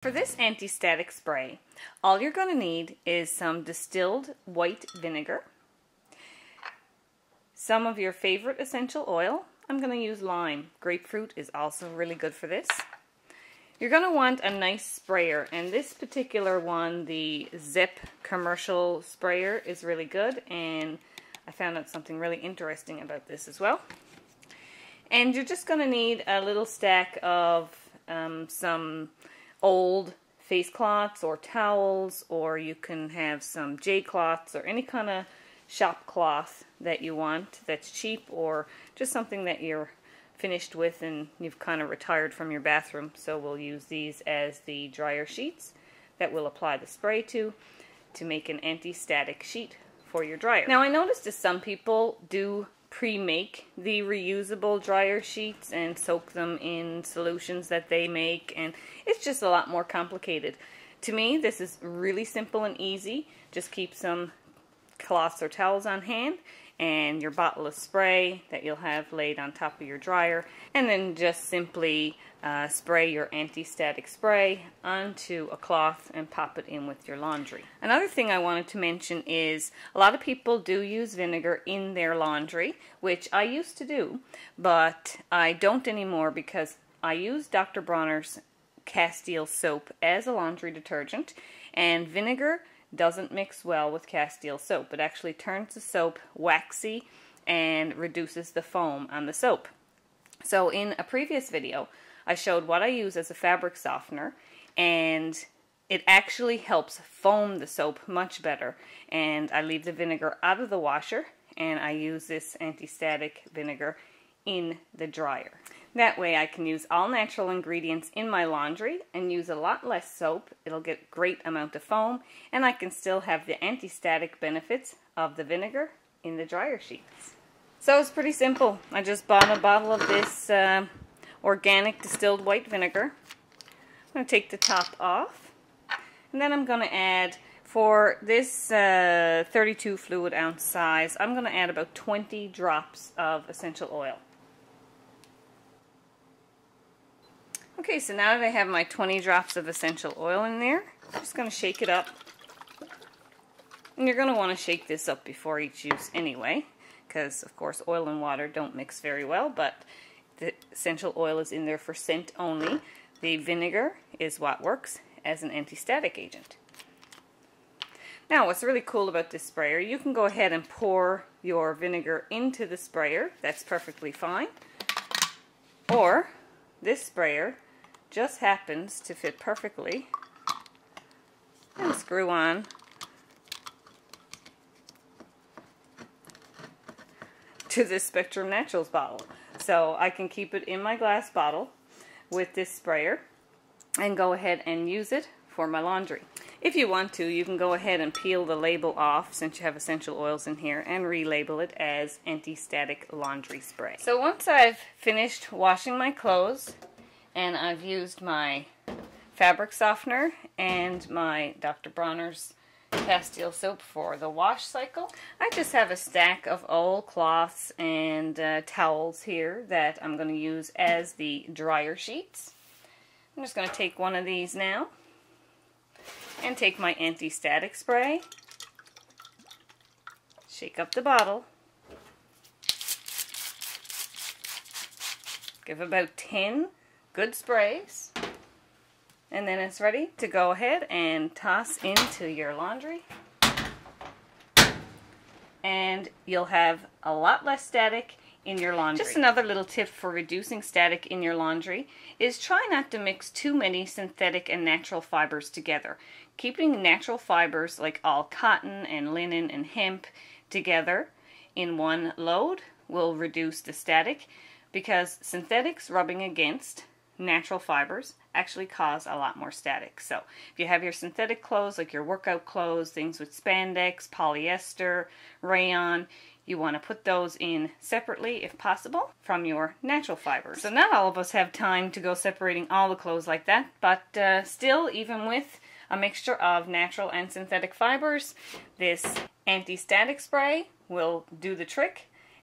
For this anti-static spray, all you're going to need is some distilled white vinegar, some of your favorite essential oil. I'm going to use lime. Grapefruit is also really good for this. You're going to want a nice sprayer, and this particular one, the Zep commercial sprayer, is really good, and I found out something really interesting about this as well. And you're just going to need a little stack of um, some old face cloths or towels, or you can have some J cloths or any kind of shop cloth that you want that's cheap or just something that you're finished with and you've kind of retired from your bathroom. So we'll use these as the dryer sheets that we'll apply the spray to to make an anti-static sheet for your dryer. Now I noticed that some people do pre-make the reusable dryer sheets and soak them in solutions that they make and it's just a lot more complicated. To me this is really simple and easy. Just keep some cloths or towels on hand and your bottle of spray that you'll have laid on top of your dryer and then just simply uh, spray your anti-static spray onto a cloth and pop it in with your laundry. Another thing I wanted to mention is a lot of people do use vinegar in their laundry, which I used to do, but I don't anymore because I use Dr. Bronner's Castile soap as a laundry detergent, and vinegar doesn't mix well with Castile soap. It actually turns the soap waxy and reduces the foam on the soap. So in a previous video, I showed what I use as a fabric softener and it actually helps foam the soap much better and I leave the vinegar out of the washer and I use this anti-static vinegar in the dryer. That way I can use all natural ingredients in my laundry and use a lot less soap. It'll get great amount of foam and I can still have the anti-static benefits of the vinegar in the dryer sheets. So it's pretty simple. I just bought a bottle of this uh, organic distilled white vinegar. I'm going to take the top off. And then I'm going to add, for this uh, 32 fluid ounce size, I'm going to add about 20 drops of essential oil. Okay, so now that I have my 20 drops of essential oil in there, I'm just going to shake it up. And you're going to want to shake this up before each use anyway, because of course oil and water don't mix very well, but the essential oil is in there for scent only. The vinegar is what works as an anti-static agent. Now what's really cool about this sprayer, you can go ahead and pour your vinegar into the sprayer. That's perfectly fine. Or this sprayer just happens to fit perfectly and screw on to this Spectrum Naturals bottle. So I can keep it in my glass bottle with this sprayer and go ahead and use it for my laundry. If you want to, you can go ahead and peel the label off since you have essential oils in here and relabel it as anti-static laundry spray. So once I've finished washing my clothes and I've used my fabric softener and my Dr. Bronner's Castile soap for the wash cycle. I just have a stack of old cloths and uh, towels here that I'm going to use as the dryer sheets. I'm just going to take one of these now and take my anti-static spray, shake up the bottle, give about 10 good sprays, and then it's ready to go ahead and toss into your laundry. And you'll have a lot less static in your laundry. Just another little tip for reducing static in your laundry is try not to mix too many synthetic and natural fibers together. Keeping natural fibers like all cotton and linen and hemp together in one load will reduce the static because synthetics rubbing against natural fibers actually cause a lot more static. So if you have your synthetic clothes, like your workout clothes, things with spandex, polyester, rayon, you want to put those in separately if possible from your natural fibers. So not all of us have time to go separating all the clothes like that, but uh, still, even with a mixture of natural and synthetic fibers, this anti-static spray will do the trick